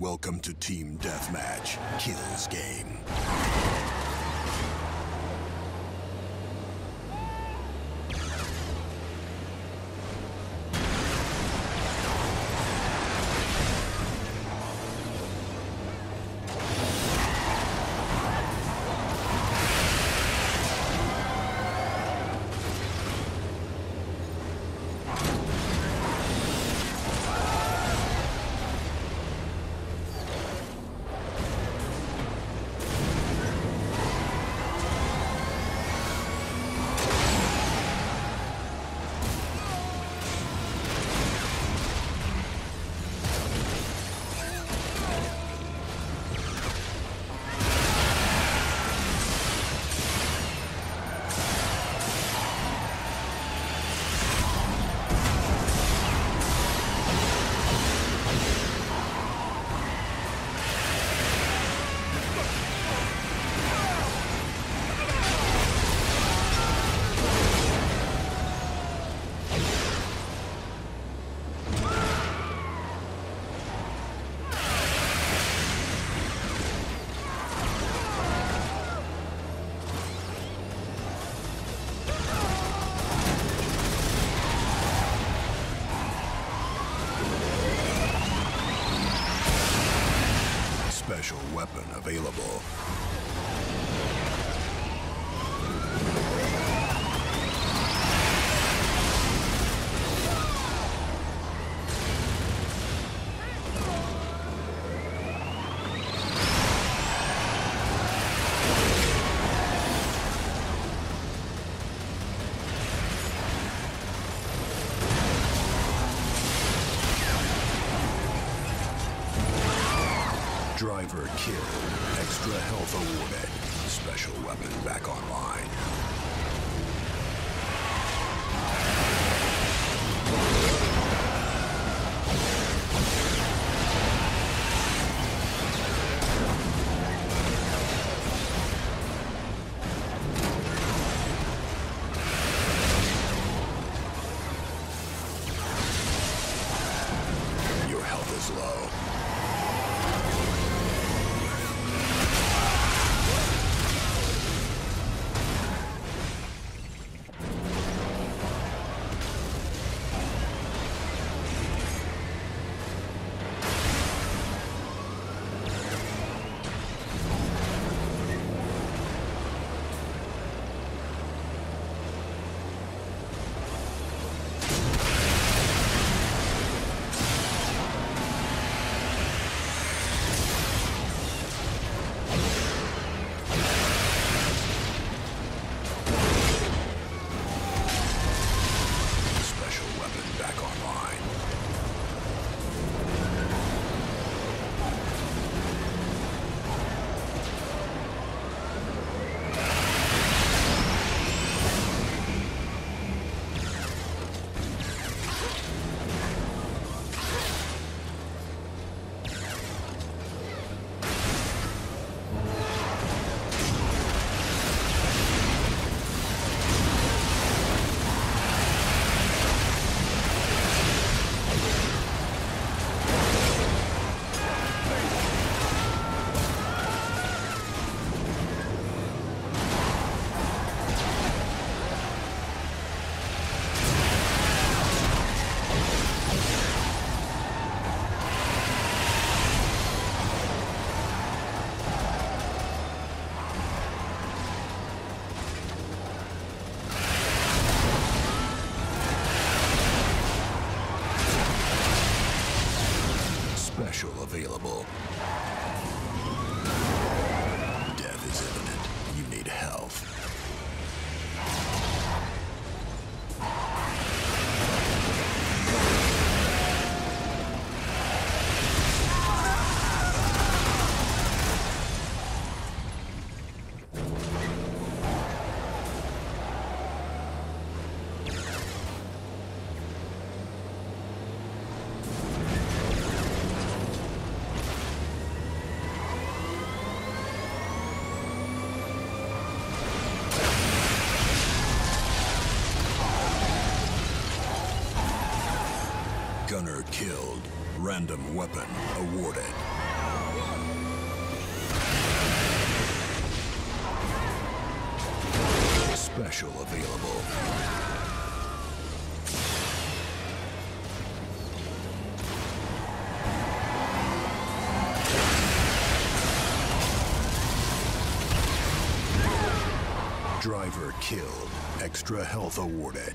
Welcome to Team Deathmatch Kills Game. Weapon available. Driver killed. Extra health awarded. Special weapon back online. Your health is low. Gunner killed. Random weapon awarded. Special available. Driver killed. Extra health awarded.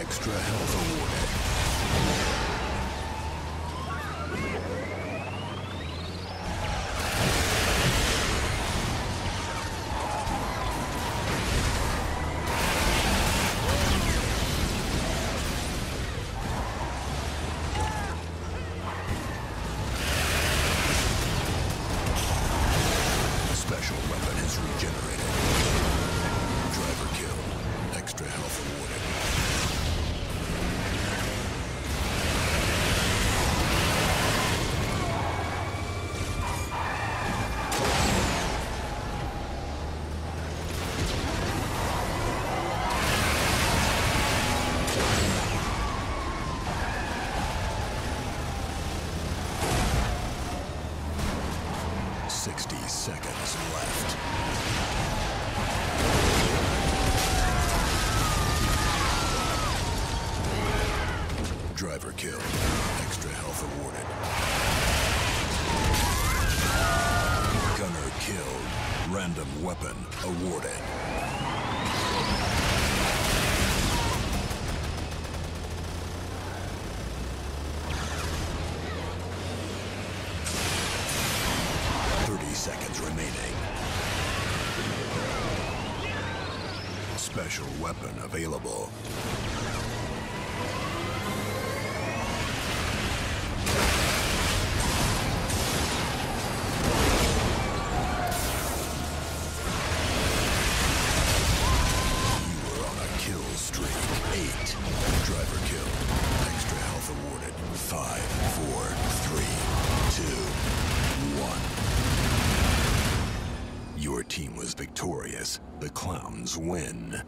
extra health per kill. Extra health awarded. Gunner killed. Random weapon awarded. Thirty seconds remaining. Special weapon available. victorious, the clowns win.